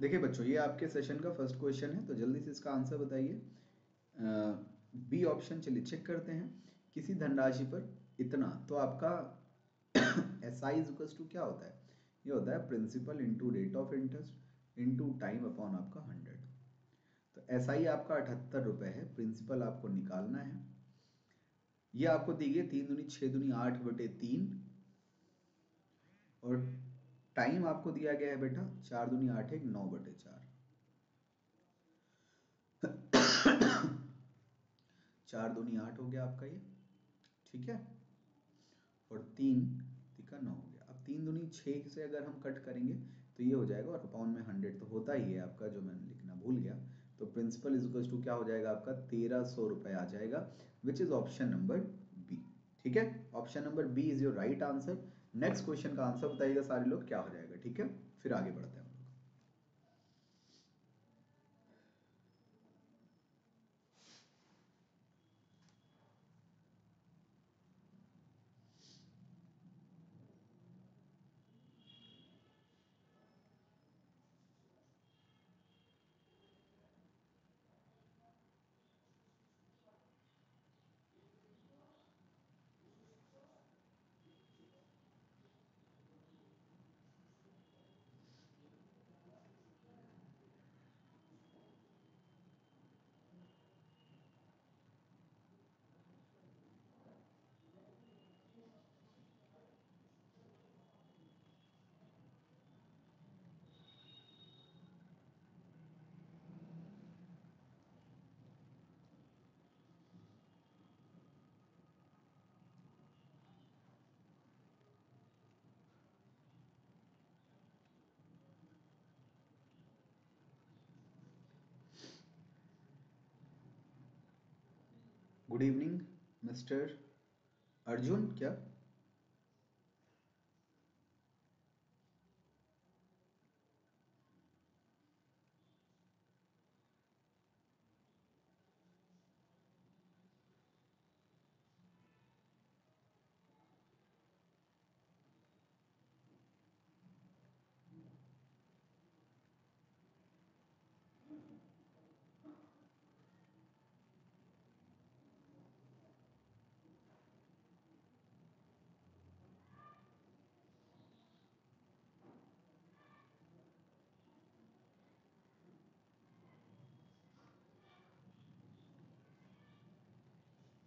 देखिए बच्चों, ये आपके सेशन का फ़र्स्ट क्वेश्चन है तो जल्दी से इसका आंसर बताइए। बी ऑप्शन चलिए चेक करते हैं। किसी धनराशि पर इतना तो आपका एस आई टू क्या होता है? ये होता है principal into rate of interest into time upon आपका हंड्रेड तो एस आई आपका अठहत्तर रुपए है प्रिंसिपल आपको निकालना है। ये आपको दी गई तीन दुनी छह दुनी आठ बटे तीन। और टाइम आपको दिया गया है बेटा, चार दुनी आठ एक नौ बटे चार। चार दुनी आठ हो गया आपका ये, ठीक है? और तीन तिका नौ हो गया। अब तीन दुनी छः से अगर हम कट करेंगे तो ये हो जाएगा, और अपॉन में हंड्रेड तो होता ही है आपका, जो मैंने लिखना भूल गया। तो प्रिंसिपल इज़ टू क्या हो जाएगा आपका? तेरह सौ रुपए आ जाएगा which is option number B ठीक है? Option number B is your right answer next question का आंसर बताइएगा सारे लोग, क्या हो जाएगा, ठीक है? फिर आगे बढ़ते हैं। गुड इवनिंग मिस्टर अर्जुन क्या?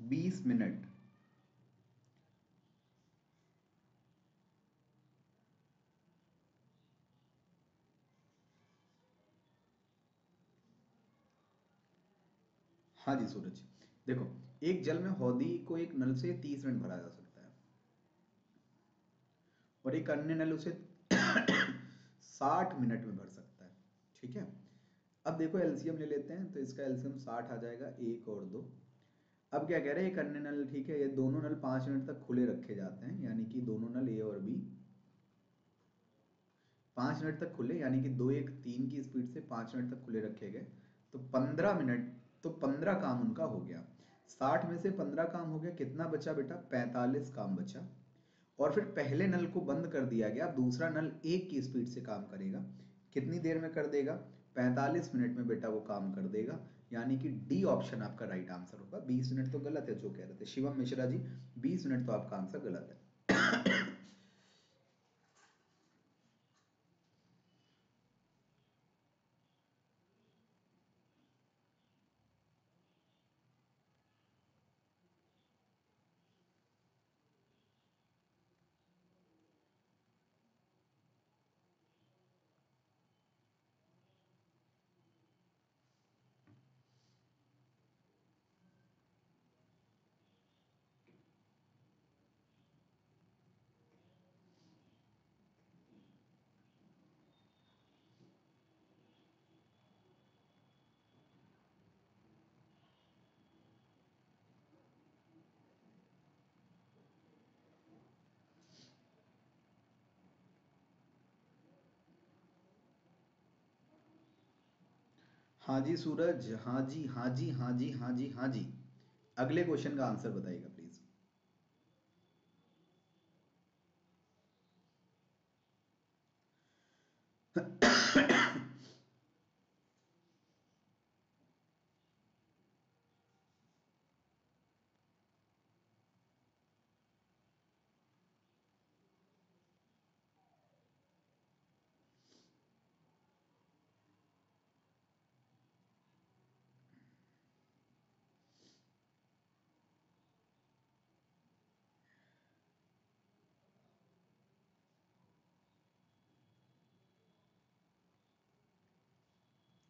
बीस मिनट। हाँ जी, सूरज देखो, एक जल में हौदी को एक नल से तीस मिनट भरा जा सकता है। और एक अन्य नल उसे साठ मिनट में भर सकता है। ठीक है? अब देखो एलसीएम ले लेते हैं तो इसका एलसीएम साठ आ जाएगा, एक और दो। अब क्या कह रहे हैं, एक अन्य नल, ठीक है, ये दोनों नल पाँच मिनट तक खुले रखे जाते हैं, यानी कि दोनों नल ए और बी पाँच मिनट तक खुले, यानी कि दो एक तीन की स्पीड से पाँच मिनट तक खुले रखे गए। तो पंद्रह मिनट तो पंद्रह काम उनका हो गया। साठ में से पंद्रह काम हो गया, कितना बचा बेटा? पैंतालीस काम बचा। और फिर पहले नल को बंद कर दिया गया, दूसरा नल एक की स्पीड से काम करेगा। कितनी देर में कर देगा? 45 मिनट में बेटा वो काम कर देगा। यानी कि डी ऑप्शन आपका राइट आंसर होगा। 20 मिनट तो गलत है जो कह रहे थे। शिवम मिश्रा जी 20 मिनट तो आपका आंसर गलत है। हाँ जी सूरज हाँ जी हाँ जी हाँ जी हाँ जी हाँ जी अगले क्वेश्चन का आंसर बताइएगा प्लीज़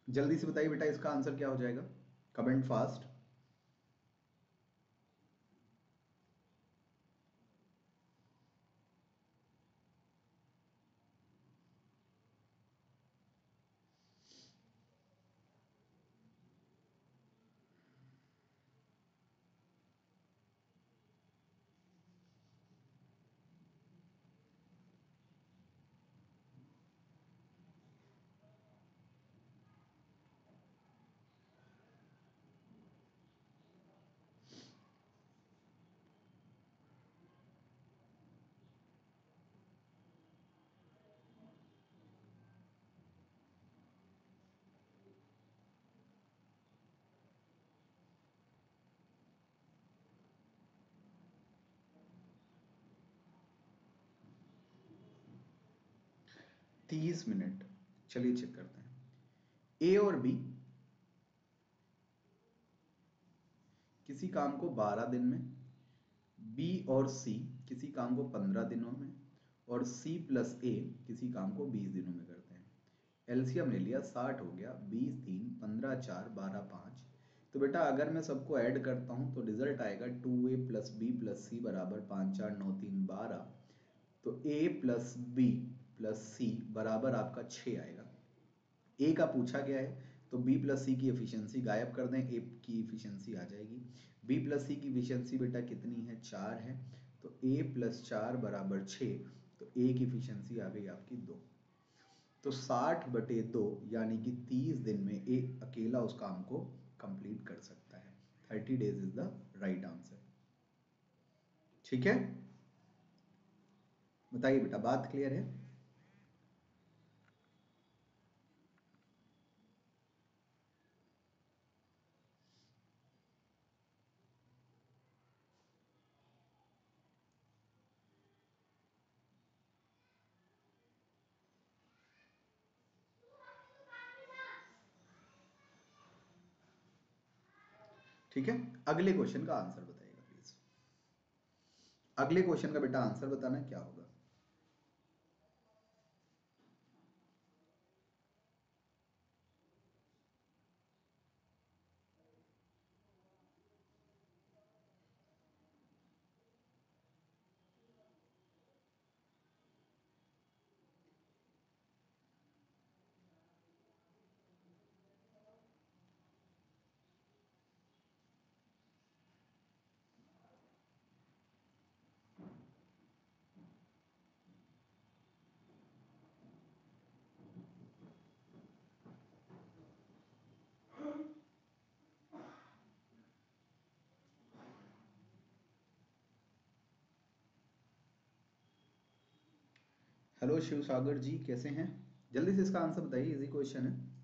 जल्दी से बताइए बेटा इसका आंसर क्या हो जाएगा? Comment fast. तीस मिनट। चलिए चेक करते हैं। ए और बी किसी काम को बारह दिन में बी और सी किसी काम को पंद्रह दिनों में, और सी प्लस ए किसी काम को बीस दिनों में करते हैं। एलसीएम ले लिया, साठ हो गया, बीस, तीन, पंद्रह, चार, बारह, पाँच। तो बेटा, अगर मैं सबको ऐड करता हूँ तो रिज़ल्ट आएगा two A plus B plus C बराबर पाँच, चार, नौ, तीन, बारह। तो A plus B plus C बराबर आपका छ आएगा। ए का पूछा गया है तो बी प्लस सी की एफिशिएंसी गायब कर दें ए की एफिशिएंसी आ जाएगी। बी प्लस सी की एफिशिएंसी बेटा कितनी है? चार है तो ए प्लस चार बराबर छ तो ए की एफिशिएंसी आ गई आपकी दो। तो साठ बटे दो, यानी कि तीस दिन में ए अकेला उस काम को कंप्लीट कर सकता है। Thirty days is the right answer. ठीक है? बताइए बेटा, बात क्लियर है? ठीक है? अगले क्वेश्चन का आंसर बताइएगा प्लीज़ अगले क्वेश्चन का बेटा आंसर बताना क्या होगा? हेलो शिव सागर जी कैसे हैं? जल्दी से इसका आंसर बताइए इजी क्वेश्चन है।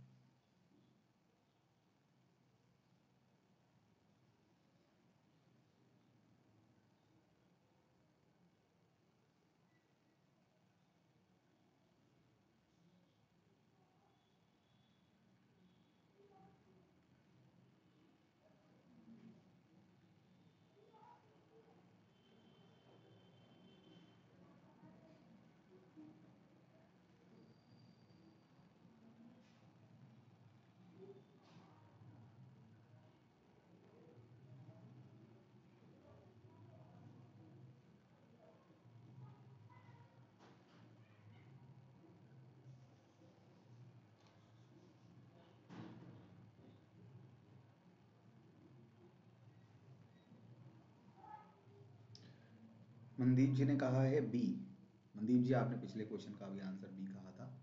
मनदीप जी ने कहा है बी मनदीप जी, आपने पिछले क्वेश्चन का भी आंसर बी कहा था।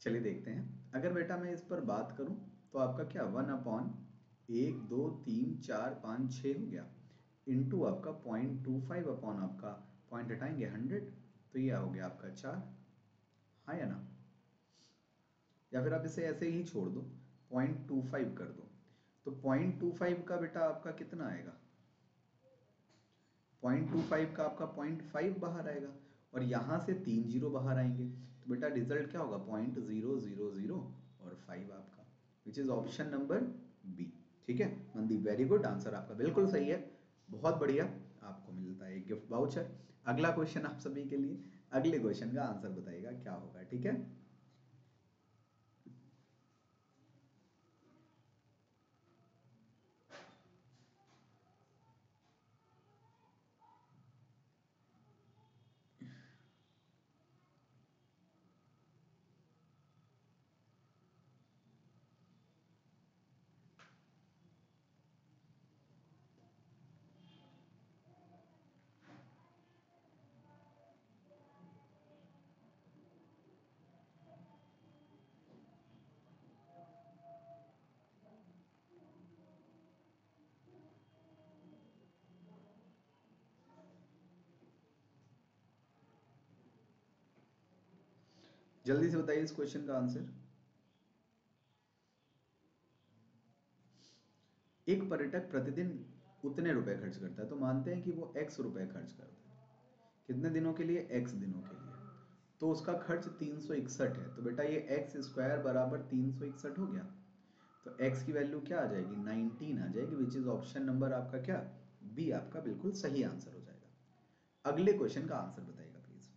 चलिए देखते हैं। अगर बेटा मैं इस पर बात करूँ तो आपका क्या वन अपॉन एक, दो, तीन, चार, पाँच छः हो गया? इंटू आपका पॉइंट टू फाइव अपॉन आपका पॉइंट हटाएँगे हंड्रेड तो ये हो गया आपका चार। हाँ या ना? या फिर आप इसे ऐसे ही छोड़ दो पॉइंट टू फाइव कर दो। तो पॉइंट टू फाइव का बेटा आपका कितना आएगा? पॉइंट टू फाइव का आपका पॉइंट फाइव बाहर आएगा और यहाँ से तीन ज़ीरो बाहर आएँगे। तो बेटा रिज़ल्ट क्या होगा? पॉइंट ज़ीरो ज़ीरो ज़ीरो और फाइव आपका which is option number B ठीक है? मनदीप वेरी गुड आंसर आपका। बिल्कुल सही है। बहुत बढ़िया आपको मिलता है। गिफ्ट वाउचर अगला क्वेश्चन आप सभी के लिए, अगले क्वेश्चन का आंसर बताइएगा, क्या होगा? ठीक है? जल्दी से बताइए इस क्वेश्चन का आंसर एक पर्यटक प्रतिदिन उतने रुपए खर्च करता है तो मानते हैं कि वो एक्स रुपए खर्च करता है। कितने दिनों के लिए? एक्स दिनों के लिए। तो उसका खर्च तीन है। तो बेटा ये एक्स स्क्वायर बराबर तीन हो गया। तो x की वैल्यू क्या आ जाएगी? 19 आ जाएगी विच इज़ ऑप्शन नंबर आपका क्या? बी आपका बिल्कुल सही आंसर हो जाएगा। अगले क्वेश्चन का आंसर बताइएगा प्लीज़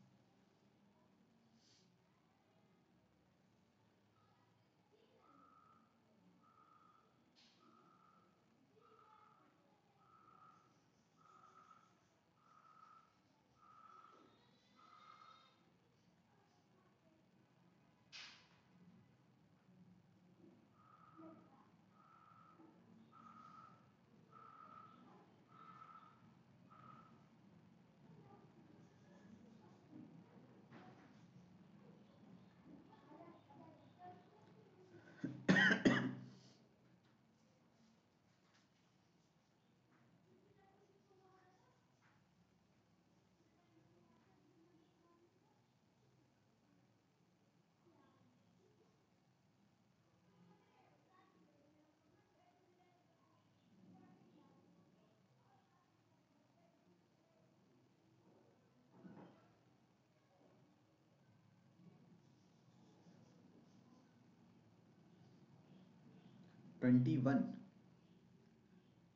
ट्वेंटी वन।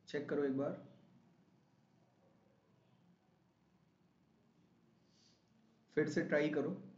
चेक करो एक बार। फिर से ट्राई करो।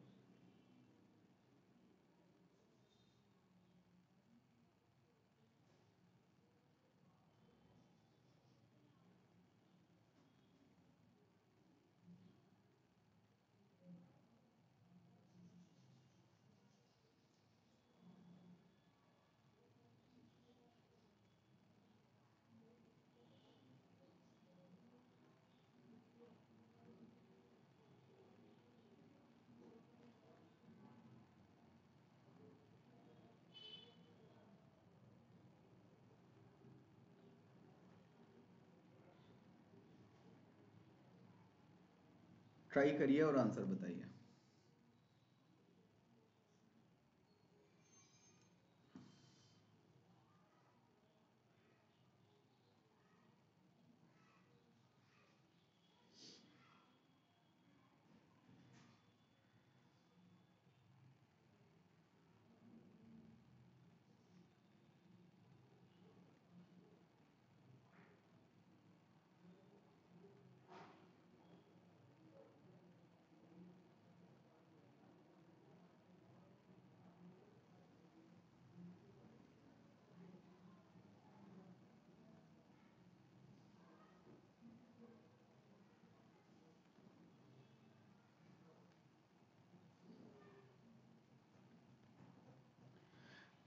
ट्राई करिए और आंसर बताइए।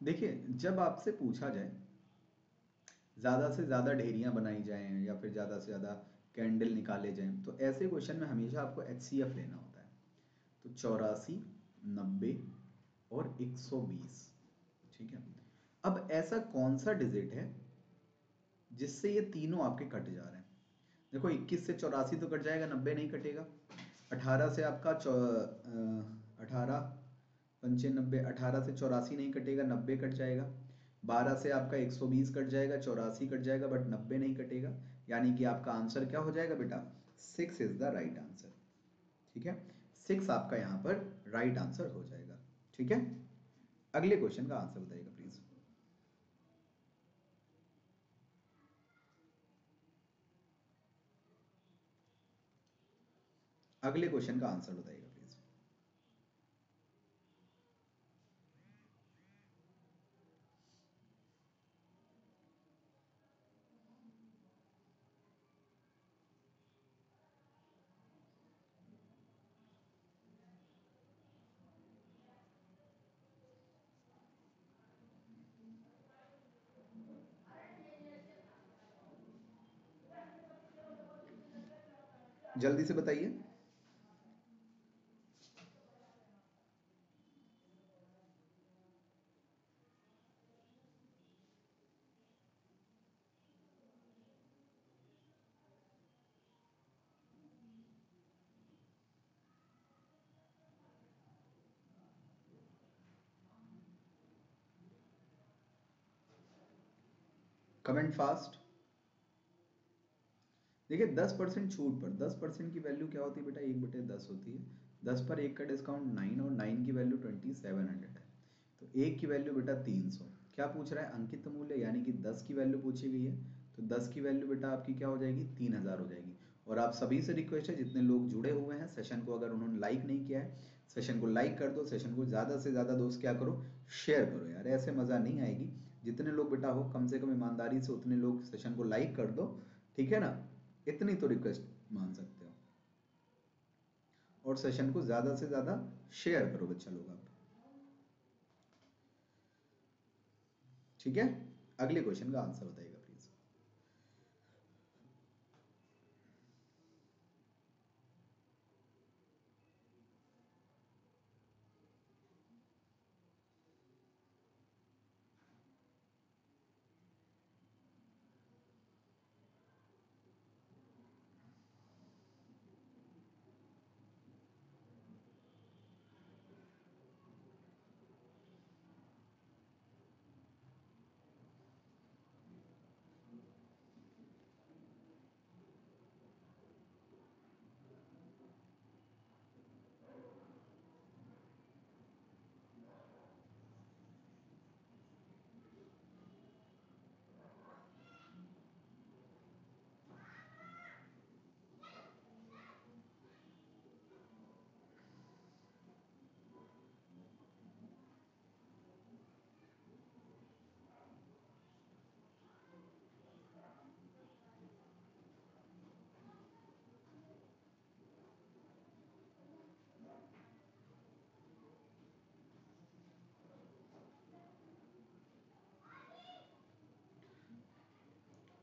देखिए, जब आपसे पूछा जाए, ज़्यादा से ज़्यादा ढेरियाँ बनाई जाएँ या फिर ज़्यादा से ज़्यादा कैंडल निकाले जाएँ तो ऐसे क्वेश्चन में हमेशा आपको एचसीएफ लेना होता है। तो चौरासी, नब्बे और 120 ठीक है? अब ऐसा कौन सा डिजिट है जिससे ये तीनों आपके कट जा रहे हैं? देखो 21 से चौरासी तो कट जाएगा, नब्बे नहीं कटेगा। 18 से आपका अठारह पंचानबे अठारह से चौरासी नहीं कटेगा, नब्बे कट जाएगा। बारह से आपका एक सौ बीस कट जाएगा, चौरासी कट जाएगा बट नब्बे नहीं कटेगा। यानी कि आपका आंसर क्या हो जाएगा बेटा? Six is the right answer ठीक है? सिक्स आपका यहाँ पर राइट right आंसर हो जाएगा। ठीक है? अगले क्वेश्चन का आंसर बताइएगा प्लीज़ अगले क्वेश्चन का आंसर बताइएगा। जल्दी से बताइए। कमेंट फास्ट देखिए, दस परसेंट छूट पर, दस परसेंट की वैल्यू क्या होती है बेटा? एक बटे दस होती है। दस पर एक का डिस्काउंट नाइन और नाइन की वैल्यू ट्वेंटी सेवन हंड्रेड है। तो एक की वैल्यू बेटा तीन सौ। क्या पूछ रहा है? अंकित मूल्य, यानी कि दस की वैल्यू पूछी गई है। तो दस की वैल्यू बेटा आपकी क्या हो जाएगी? तीन हज़ार हो जाएगी। और आप सभी से रिक्वेस्ट है, जितने लोग जुड़े हुए हैं सेशन को अगर उन्होंने लाइक नहीं किया है सेशन को लाइक कर दो सेशन को ज़्यादा से ज़्यादा दोस्त क्या करो? शेयर करो यार, ऐसे मज़ा नहीं आएगी। जितने लोग बेटा हो, कम से कम ईमानदारी से उतने लोग सेशन को लाइक कर दो। ठीक है ना? इतनी तो रिक्वेस्ट मान सकते हो। और सेशन को ज़्यादा से ज़्यादा शेयर करो बच्चा लोग आप। ठीक है? अगले क्वेश्चन का आंसर बताइए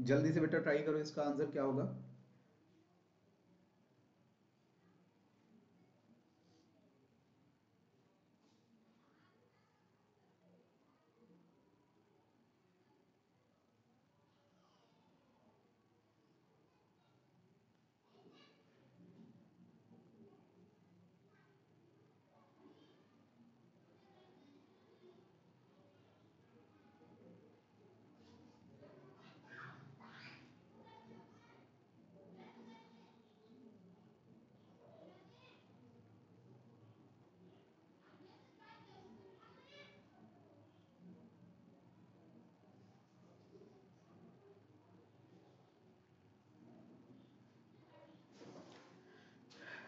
जल्दी से बेटा ट्राई करो इसका आंसर क्या होगा?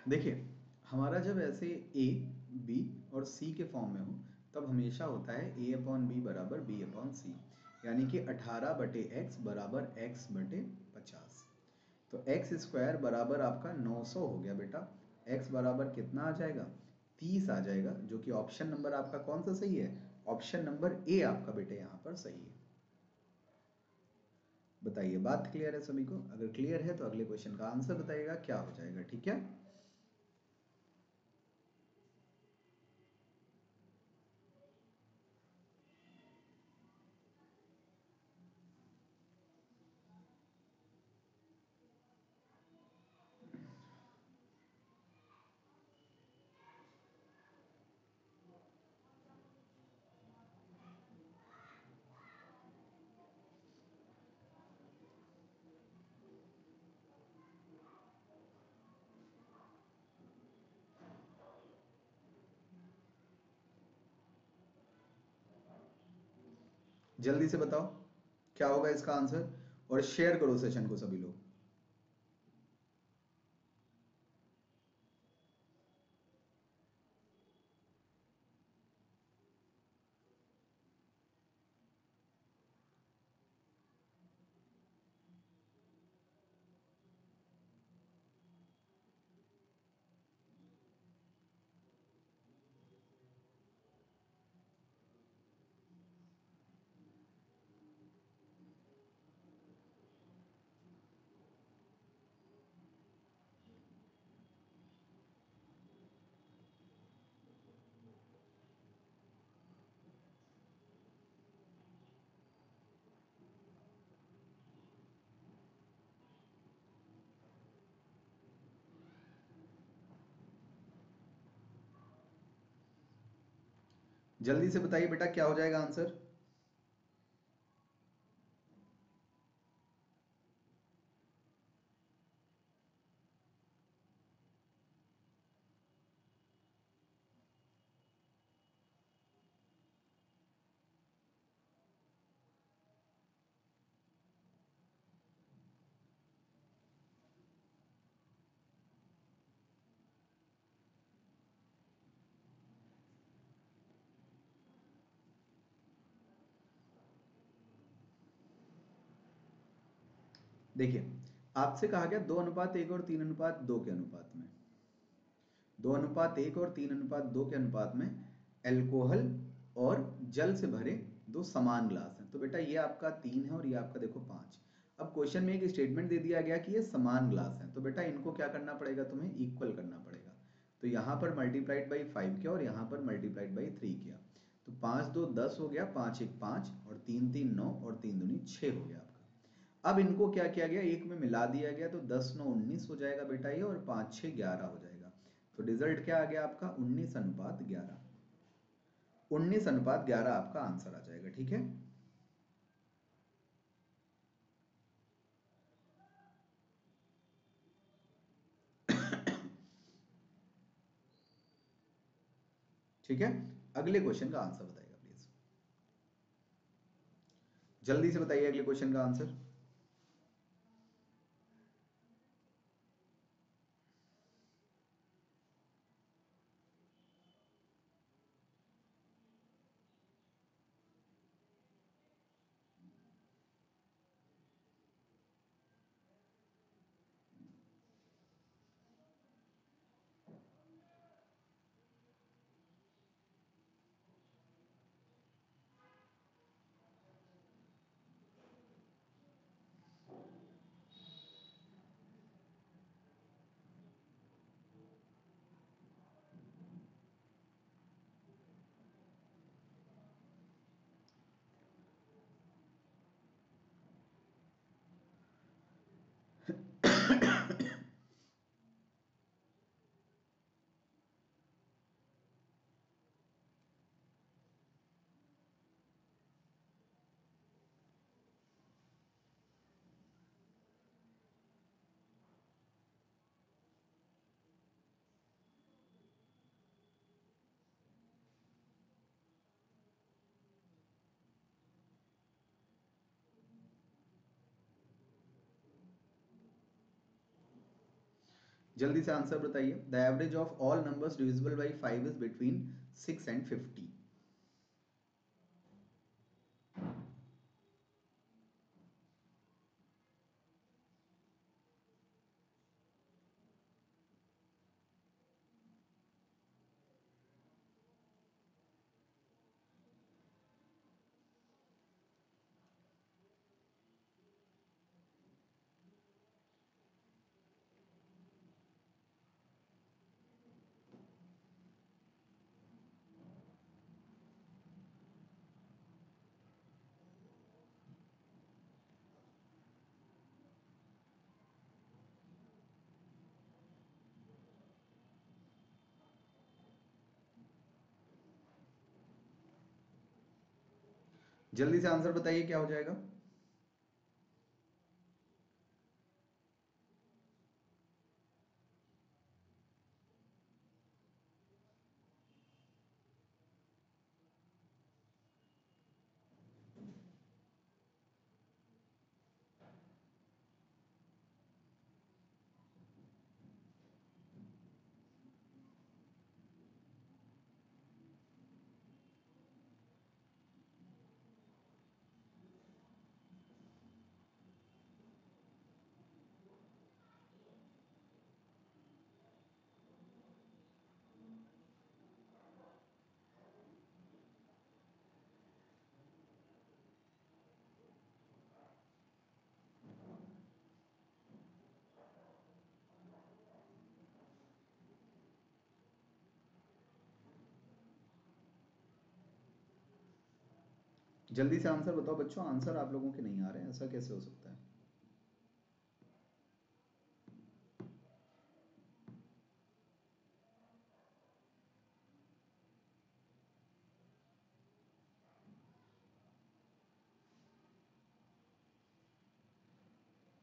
देखिए, हमारा जब ऐसे ए बी और सी के फॉर्म में हो, तब हमेशा होता है ए अपॉन बी बराबर बी अपॉन सी यानी कि 18 बटे एक्स बराबर एक्स बटे पचास। तो एक्स स्क्वायर बराबर आपका 900 हो गया बेटा। एक्स बराबर कितना आ जाएगा? 30 आ जाएगा, जो कि ऑप्शन नंबर आपका कौन सा सही है? ऑप्शन नंबर ए आपका बेटे यहाँ पर सही है। बताइए, बात क्लियर है सभी को? अगर क्लियर है तो अगले क्वेश्चन का आंसर बताइएगा, क्या हो जाएगा, ठीक है? जल्दी से बताओ क्या होगा इसका आंसर? और शेयर करो सेशन को सभी लोग। जल्दी से बताइए बेटा क्या हो जाएगा आंसर? देखिए, आपसे कहा गया दो अनुपात एक और तीन अनुपात दो के अनुपात में। दो अनुपात एक और तीन अनुपात दो के अनुपात में एल्कोहल और जल से भरे दो समान ग्लास हैं। तो बेटा ये आपका तीन है और ये आपका देखो पाँच। अब क्वेश्चन में एक स्टेटमेंट दे दिया गया कि ये समान ग्लास है। तो बेटा इनको क्या करना पड़ेगा? तुम्हें इक्वल करना पड़ेगा। तो यहाँ पर मल्टीप्लाइड बाई फाइव किया और यहाँ पर मल्टीप्लाइड बाई थ्री किया। तो पाँच दो दस हो गया, पाँच एक पाँच और तीन तीन नौ और तीन दूनी छः हो गया अब इनको क्या किया गया? एक में मिला दिया गया तो दस नौ उन्नीस हो जाएगा बेटा ये, और पाँच छः ग्यारह हो जाएगा। तो रिज़ल्ट क्या आ गया आपका? उन्नीस अनुपात ग्यारह। उन्नीस अनुपात ग्यारह आपका आंसर आ जाएगा, ठीक है? ठीक है? अगले क्वेश्चन का आंसर बताइएगा प्लीज़ जल्दी से बताइए अगले क्वेश्चन का आंसर जल्दी से आंसर बताइए। The average of all numbers divisible by five is between six and fifty जल्दी से आंसर बताइए क्या हो जाएगा? जल्दी से आंसर बताओ बच्चों, आंसर आप लोगों के नहीं आ रहे हैं, ऐसा कैसे हो सकता है?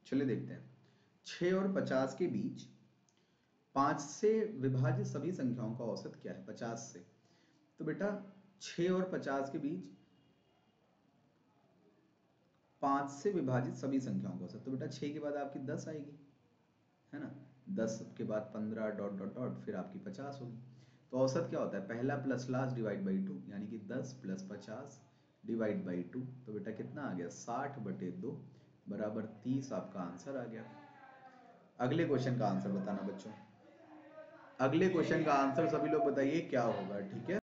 चलिए देखते हैं। छ और पचास के बीच पाँच से विभाजित सभी संख्याओं का औसत क्या है? पचास से। तो बेटा छ और पचास के बीच पाँच से विभाजित सभी संख्याओं का तो बेटा छह के बाद आपकी दस आएगी, है ना? दस के बाद पंद्रह डॉट डॉट डॉट फिर आपकी पचास होगी। तो औसत क्या होता है? पहला plus last divide by two यानी कि दस प्लस पचास डिवाइड बाई टू तो बेटा कितना आ गया? साठ बटे दो बराबर तीस आपका आंसर आ गया। अगले क्वेश्चन का आंसर बताना बच्चों। अगले क्वेश्चन का आंसर सभी लोग बताइए क्या होगा, ठीक है?